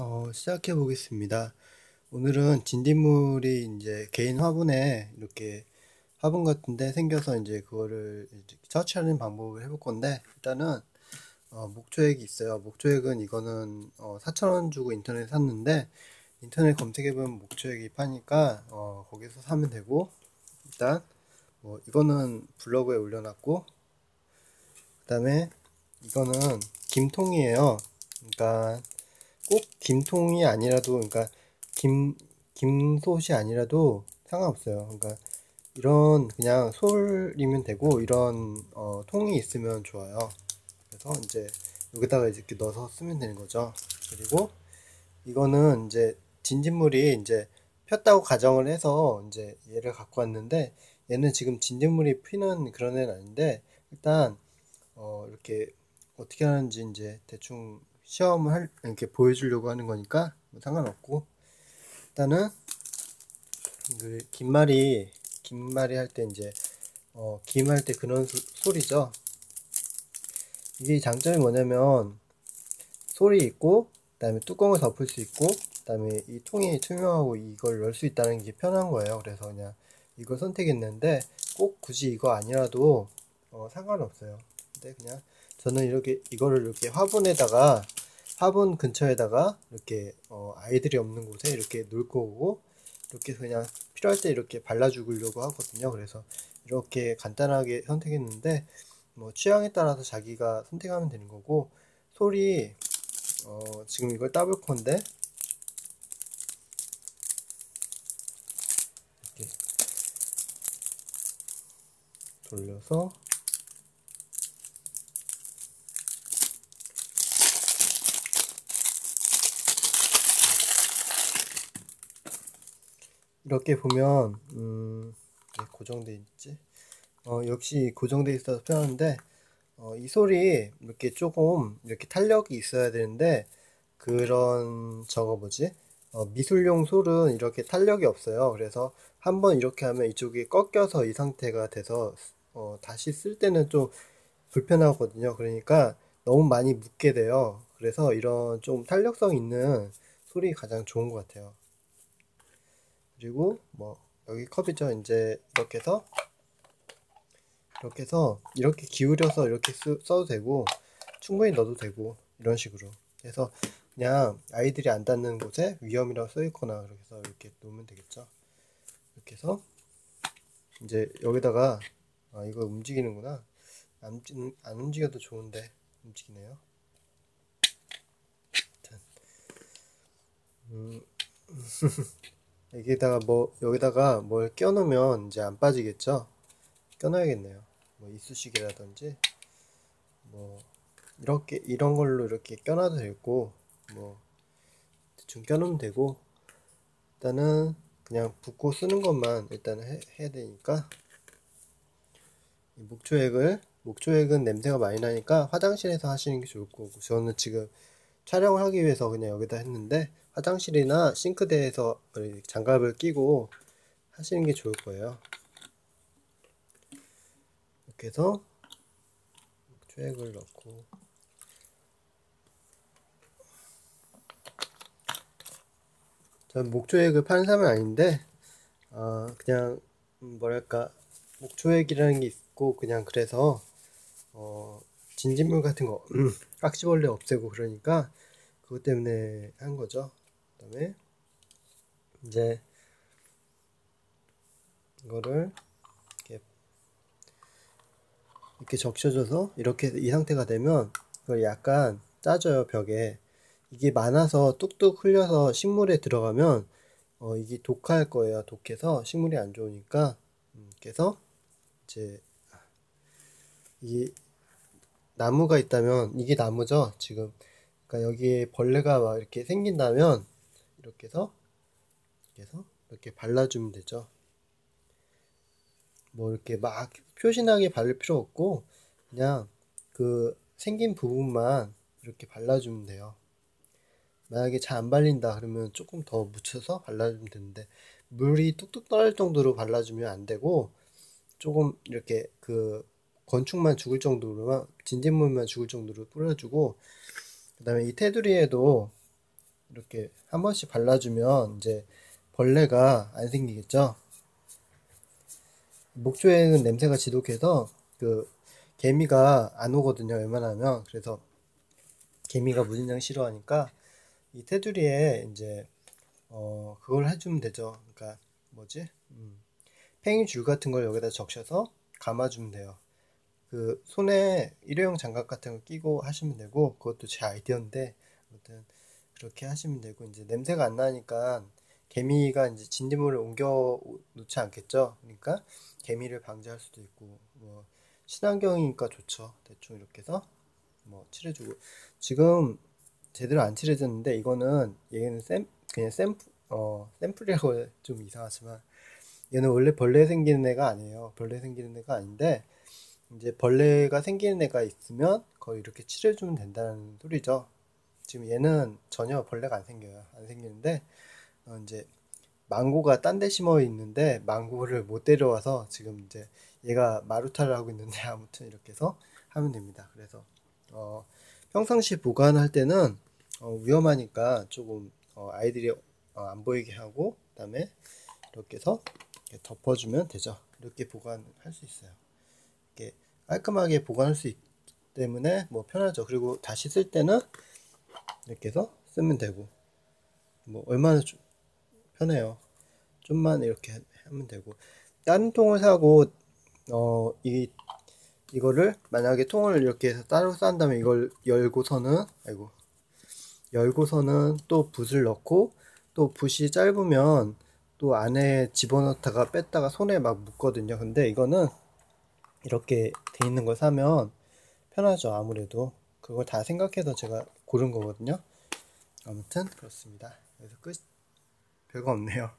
어, 시작해 보겠습니다. 오늘은 진딧물이 이제 개인 화분에 이렇게 화분 같은데 생겨서 이제 그거를 이제 처치하는 방법을 해볼 건데 일단은 어, 목초액이 있어요. 목초액은 이거는 어, 4,000원 주고 인터넷에 샀는데 인터넷 검색해보면 목초액이 파니까 어, 거기서 사면 되고 일단 뭐 이거는 블로그에 올려놨고 그 다음에 이거는 김통이에요. 그러니까 꼭 김통이 아니라도 그러니까 김 김솥이 아니라도 상관없어요. 그러니까 이런 그냥 솔이면 되고 이런 어, 통이 있으면 좋아요. 그래서 이제 여기다가 이렇게 넣어서 쓰면 되는 거죠. 그리고 이거는 이제 진딧물이 이제 폈다고 가정을 해서 이제 얘를 갖고 왔는데 얘는 지금 진딧물이 피는 그런 애는 아닌데 일단 어, 이렇게 어떻게 하는지 이제 대충 시험을 할, 이렇게 보여주려고 하는 거니까 뭐 상관없고 일단은 그 김말이 김말이 할 때 이제 어, 김할 때 그런 소, 소리죠. 이게 장점이 뭐냐면 소리 있고 그 다음에 뚜껑을 덮을 수 있고 그 다음에 이 통이 투명하고 이걸 넣을 수 있다는 게 편한 거예요. 그래서 그냥 이걸 선택했는데 꼭 굳이 이거 아니라도 어, 상관없어요. 근데 그냥 저는 이렇게 이거를 이렇게 화분에다가 화분 근처에다가 이렇게 어, 아이들이 없는 곳에 이렇게 놓을 거고 이렇게 그냥 필요할 때 이렇게 발라주려고 하거든요. 그래서 이렇게 간단하게 선택했는데 뭐 취향에 따라서 자기가 선택하면 되는 거고 소리 어, 지금 이걸 따볼 건데 이렇게 돌려서 이렇게 보면 음, 고정돼 있지. 어, 역시 고정돼 있어서 편한데 어, 이 소리 이렇게 조금 이렇게 탄력이 있어야 되는데 그런 저거 뭐지? 어, 미술용 솔은 이렇게 탄력이 없어요. 그래서 한번 이렇게 하면 이쪽이 꺾여서 이 상태가 돼서 어, 다시 쓸 때는 좀 불편하거든요. 그러니까 너무 많이 묻게 돼요. 그래서 이런 좀 탄력성 있는 솔이 가장 좋은 것 같아요. 그리고 뭐 여기 컵이죠. 이제 이렇게 해서 이렇게 해서 이렇게 기울여서 이렇게 쓰, 써도 되고 충분히 넣어도 되고 이런 식으로 해서 그냥 아이들이 안 닿는 곳에 위험이라고 써 있거나 그렇게 해서 이렇게 놓으면 되겠죠. 이렇게 해서 이제 여기다가 아 이거 움직이는구나 안, 안 움직여도 좋은데 움직이네요. 음. 여기다가 뭐 여기다가 뭘 껴놓으면 이제 안 빠지겠죠? 껴놔야겠네요. 뭐 이쑤시개라든지 뭐 이렇게 이런 걸로 이렇게 껴놔도 되고 뭐 대충 껴놓으면 되고 일단은 그냥 붓고 쓰는 것만 일단 해, 해야 되니까. 목초액을 목초액은 냄새가 많이 나니까 화장실에서 하시는 게 좋을 거고 저는 지금 촬영을 하기 위해서 그냥 여기다 했는데 화장실이나 싱크대에서 장갑을 끼고 하시는 게 좋을 거예요. 이렇게 해서 트랙을 넣고 전 목조액을 파는 사람은 아닌데 어, 그냥 뭐랄까 목조액이라는 게 있고 그냥 그래서 어, 진딧물 같은 거 깍지벌레 없애고 그러니까 그것 때문에 한 거죠. 그다음에 이제 이거를 이렇게 이렇게 적셔줘서 이렇게 이 상태가 되면 이걸 약간 짜줘요 벽에. 이게 많아서 뚝뚝 흘려서 식물에 들어가면 어, 이게 독할 거예요 독해서. 식물이 안 좋으니까. 음, 그래서 이제 이 나무가 있다면 이게 나무죠? 지금. 그러니까 여기에 벌레가 막 이렇게 생긴다면 이렇게 해서 이렇게 해서 이렇게 발라주면 되죠. 뭐 이렇게 막 표신하게 바를 필요 없고 그냥 그 생긴 부분만 이렇게 발라주면 돼요. 만약에 잘 안 발린다 그러면 조금 더 묻혀서 발라주면 되는데 물이 뚝뚝 떨어질 정도로 발라주면 안 되고 조금 이렇게 그 건축만 죽을 정도로만 진딧물만 죽을 정도로 뿌려주고 그 다음에 이 테두리에도 이렇게 한 번씩 발라주면 이제 벌레가 안 생기겠죠. 목조에는 냄새가 지독해서 그 개미가 안 오거든요. 웬만하면 그래서 개미가 무진장 싫어하니까 이 테두리에 이제 어 그걸 해주면 되죠. 그러니까 뭐지? 음, 팽이줄 같은 걸 여기다 적셔서 감아주면 돼요. 그 손에 일회용 장갑 같은 거 끼고 하시면 되고 그것도 제 아이디어인데 아무튼 그렇게 하시면 되고 이제 냄새가 안 나니까 개미가 이제 진딧물을 옮겨 놓지 않겠죠. 그러니까 개미를 방지할 수도 있고 뭐 친환경이니까 좋죠. 대충 이렇게 해서 뭐 칠해주고 지금 제대로 안 칠해졌는데 이거는 얘는 샘 그냥 샘플 어 샘플이라고 좀 이상하지만 얘는 원래 벌레 생기는 애가 아니에요. 벌레 생기는 애가 아닌데 이제 벌레가 생기는 애가 있으면 거의 이렇게 칠해주면 된다는 소리죠. 지금 얘는 전혀 벌레가 안 생겨요. 안 생기는데 어 이제 망고가 딴 데 심어 있는데 망고를 못 데려와서 지금 이제 얘가 마루타를 하고 있는데 아무튼 이렇게 해서 하면 됩니다. 그래서 어 평상시 보관할 때는 어 위험하니까 조금 어 아이들이 어안 보이게 하고 그다음에 이렇게 해서 이렇게 덮어주면 되죠. 이렇게 보관할 수 있어요. 이렇게 깔끔하게 보관할 수 있기 때문에 뭐 편하죠. 그리고 다시 쓸 때는 이렇게 해서 쓰면 되고 뭐 얼마나 편해요. 좀만 이렇게 하면 되고 다른 통을 사고 어 이 이거를 만약에 통을 이렇게 해서 따로 싼 다음에 이걸 열고서는 아이고 열고서는 또 붓을 넣고 또 붓이 짧으면 또 안에 집어넣다가 뺐다가 손에 막 묻거든요. 근데 이거는 이렇게 돼 있는 걸 사면 편하죠. 아무래도 그걸 다 생각해서 제가 고른 거거든요. 아무튼 그렇습니다. 그래서 끝 별거 없네요.